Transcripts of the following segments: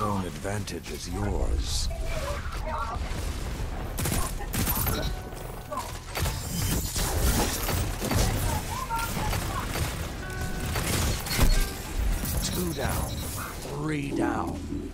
Advantage is yours. Two down, three down.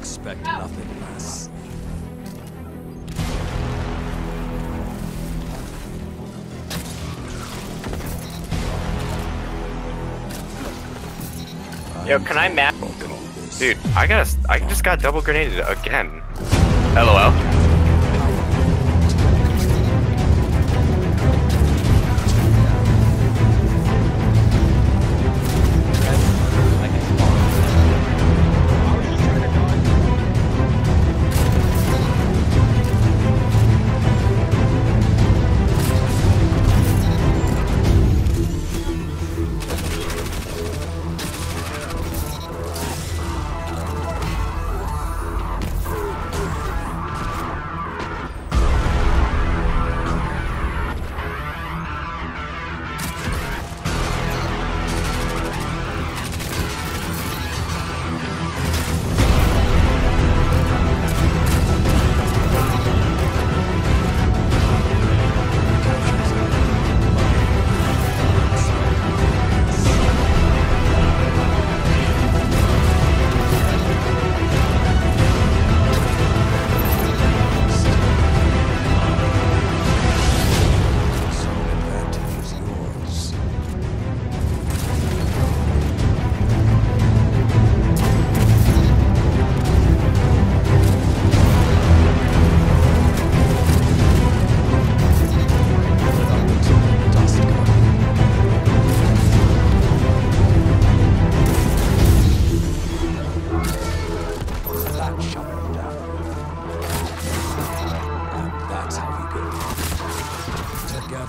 Expect nothing less. Yo, can I map? Dude, I got I just got double grenaded again. LOL.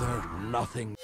Brother, nothing.